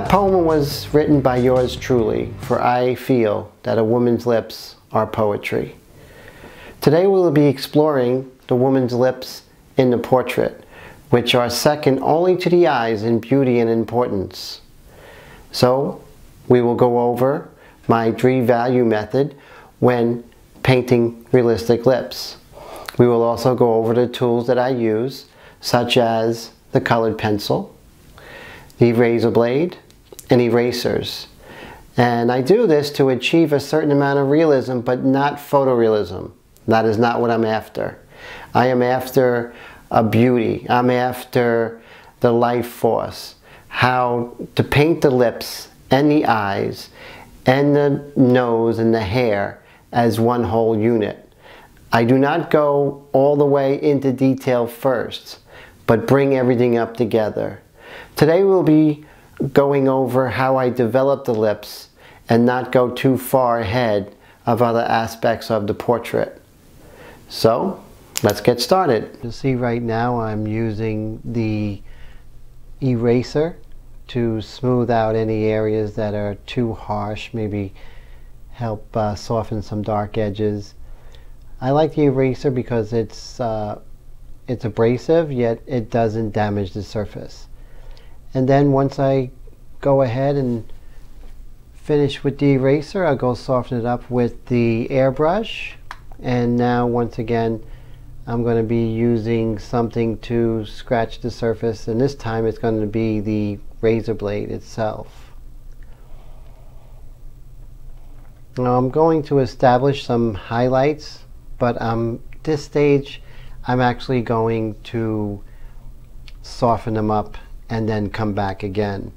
poem was written by yours truly, for I feel that a woman's lips are poetry. Today we will be exploring the woman's lips in the portrait, which are second only to the eyes in beauty and importance. So we will go over my three value method when painting realistic lips. We will also go over the tools that I use, such as the colored pencil, the razor blade, and erasers. And I do this to achieve a certain amount of realism, but not photorealism. That is not what I'm after. I am after a beauty. I'm after the life force. How to paint the lips and the eyes and the nose and the hair as one whole unit. I do not go all the way into detail first, but bring everything up together. Today we'll be going over how I develop the lips and not go too far ahead of other aspects of the portrait. So, let's get started. You'll see right now I'm using the eraser to smooth out any areas that are too harsh, maybe help uh, soften some dark edges. I like the eraser because it's uh, it's abrasive yet it doesn't damage the surface. And then once I go ahead and finish with the eraser, I'll go soften it up with the airbrush. And now once again, I'm going to be using something to scratch the surface and this time it's going to be the razor blade itself. Now I'm going to establish some highlights but um, this stage I'm actually going to soften them up and then come back again.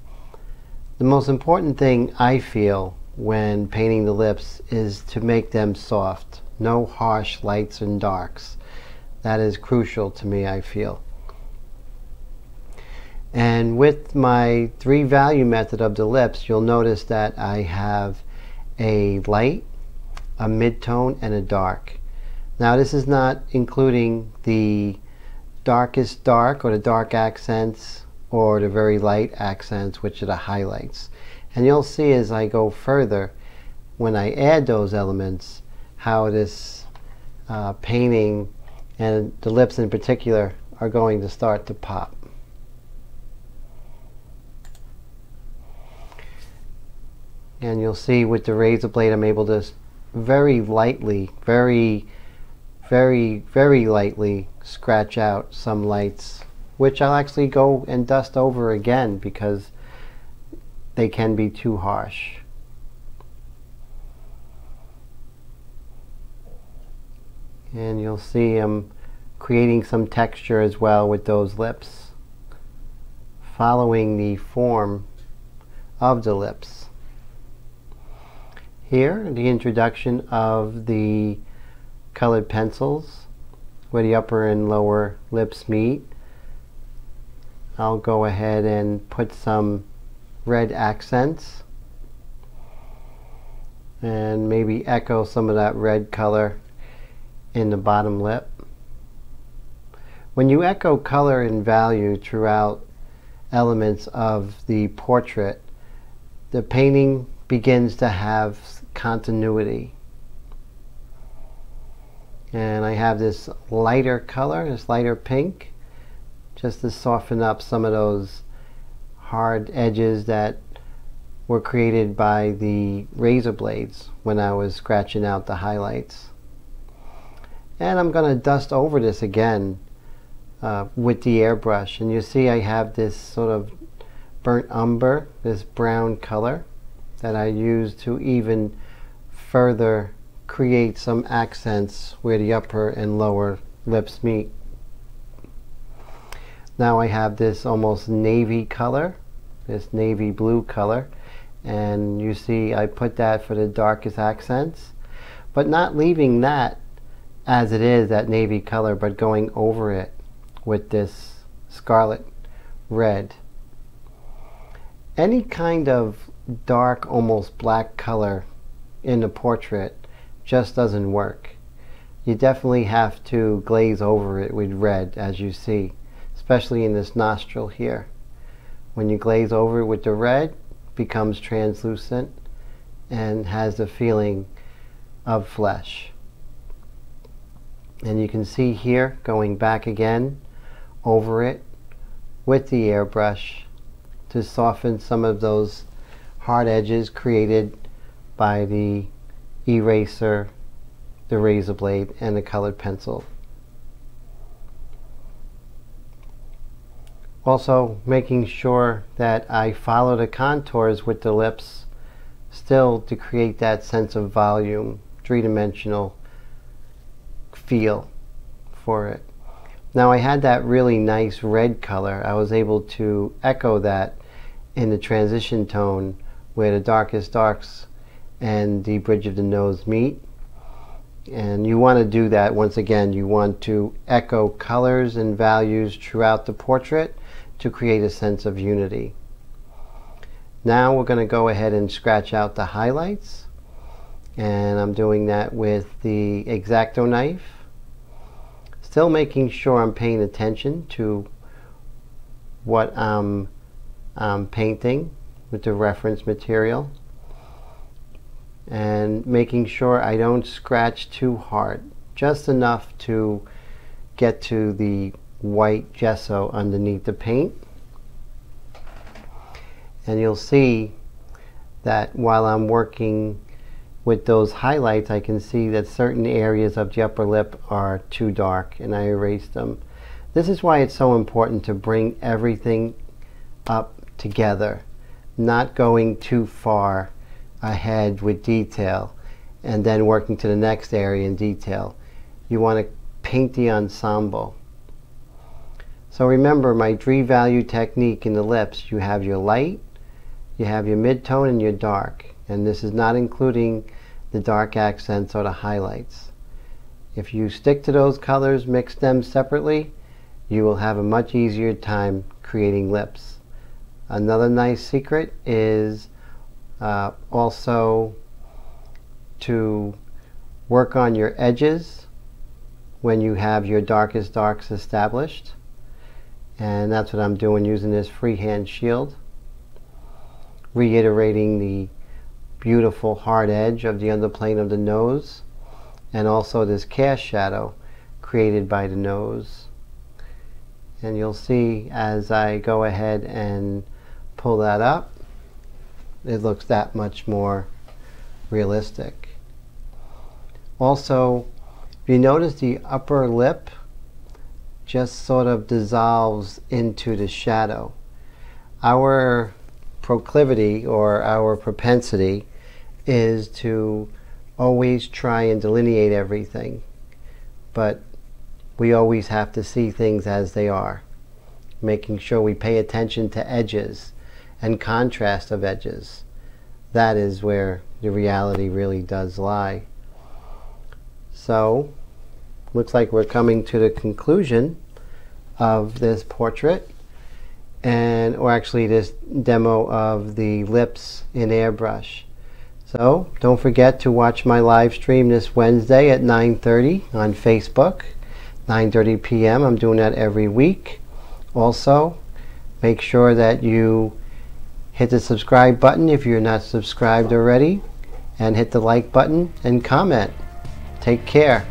The most important thing I feel when painting the lips is to make them soft. No harsh lights and darks. That is crucial to me, I feel. And with my three value method of the lips, you'll notice that I have a light, a mid-tone, and a dark. Now this is not including the darkest dark or the dark accents or the very light accents, which are the highlights. And you'll see as I go further, when I add those elements, how this uh, painting and the lips in particular are going to start to pop. And you'll see with the razor blade I'm able to very lightly, very, very, very lightly scratch out some lights which I'll actually go and dust over again because they can be too harsh. And you'll see I'm creating some texture as well with those lips, following the form of the lips. Here, the introduction of the colored pencils where the upper and lower lips meet I'll go ahead and put some red accents and maybe echo some of that red color in the bottom lip. When you echo color and value throughout elements of the portrait, the painting begins to have continuity. And I have this lighter color, this lighter pink, just to soften up some of those hard edges that were created by the razor blades when I was scratching out the highlights. And I'm going to dust over this again uh, with the airbrush. And you see I have this sort of burnt umber, this brown color that I use to even further create some accents where the upper and lower lips meet. Now I have this almost navy color, this navy blue color, and you see I put that for the darkest accents, but not leaving that as it is, that navy color, but going over it with this scarlet red. Any kind of dark, almost black color in the portrait just doesn't work. You definitely have to glaze over it with red as you see especially in this nostril here. When you glaze over it with the red, becomes translucent and has the feeling of flesh. And you can see here, going back again over it with the airbrush to soften some of those hard edges created by the eraser, the razor blade, and the colored pencil. Also making sure that I follow the contours with the lips still to create that sense of volume, three-dimensional feel for it. Now I had that really nice red color. I was able to echo that in the transition tone where the darkest darks and the bridge of the nose meet. And you want to do that once again. You want to echo colors and values throughout the portrait to create a sense of unity. Now we're going to go ahead and scratch out the highlights. And I'm doing that with the X-Acto knife. Still making sure I'm paying attention to what I'm, I'm painting with the reference material and making sure I don't scratch too hard just enough to get to the white gesso underneath the paint and you'll see that while I'm working with those highlights I can see that certain areas of the upper lip are too dark and I erase them. This is why it's so important to bring everything up together not going too far ahead with detail and then working to the next area in detail. You want to paint the ensemble. So remember my three value technique in the lips. You have your light, you have your mid-tone and your dark. And this is not including the dark accents or the highlights. If you stick to those colors, mix them separately, you will have a much easier time creating lips. Another nice secret is uh, also to work on your edges when you have your darkest darks established. And that's what I'm doing using this freehand shield. Reiterating the beautiful hard edge of the underplane of the nose and also this cast shadow created by the nose. And you'll see as I go ahead and pull that up, it looks that much more realistic. Also, if you notice the upper lip just sort of dissolves into the shadow. Our proclivity or our propensity is to always try and delineate everything, but we always have to see things as they are, making sure we pay attention to edges and contrast of edges. That is where the reality really does lie. So, looks like we're coming to the conclusion of this portrait and or actually this demo of the lips in airbrush. So don't forget to watch my live stream this Wednesday at 9.30 on Facebook, 9.30 p.m. I'm doing that every week. Also, make sure that you Hit the subscribe button if you're not subscribed already and hit the like button and comment. Take care.